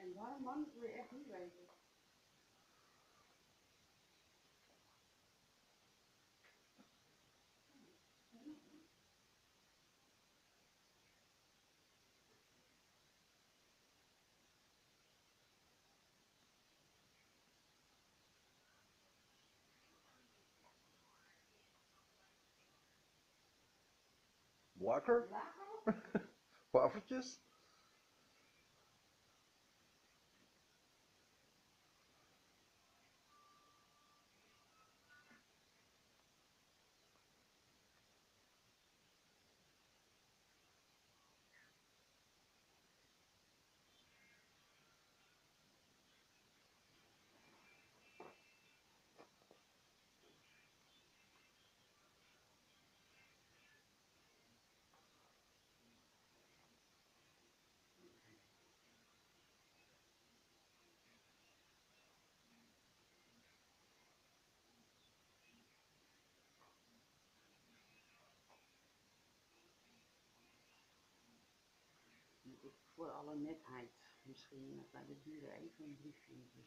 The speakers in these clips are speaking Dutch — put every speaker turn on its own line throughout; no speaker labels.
En waarom man, wil je echt niet weten. Ik voor alle netheid misschien eh, bij de buren even een briefje in de?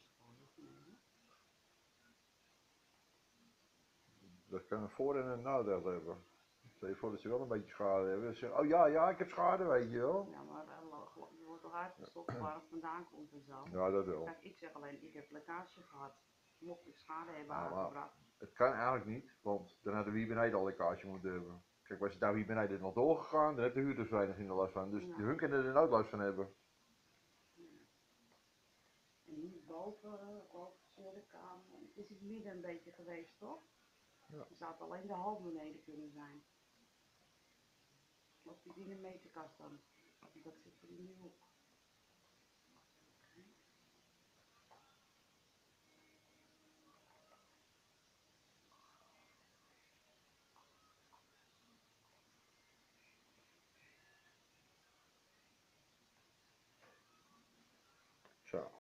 Dat kan een voor- en een nadeel hebben. Stel je voor dat ze wel een beetje schade hebben. Dan zeggen, oh ja, ja, ik heb schade, weet je wel.
Ja, maar eh, je wordt toch uitgestopt waar het vandaan komt en zo.
Ja, dat wel.
Kijk, ik zeg alleen, ik heb lekkage gehad. Mocht ik schade hebben
Ja,
aangebracht.
Het kan eigenlijk niet, want dan hadden we hier beneden al lekkage moeten hebben. Kijk, was het nou hier beneden nog doorgegaan, dan heeft de huurdersvereniging er last van. Dus
Ja.
hun kunnen er nooit last van hebben.
En hier boven, boven de het is het midden een beetje geweest, toch?
Ja.
Er zou alleen de hal beneden kunnen zijn. Of die in de meterkast dan. Dat zit er in die hoek.
Zo.